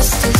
Just.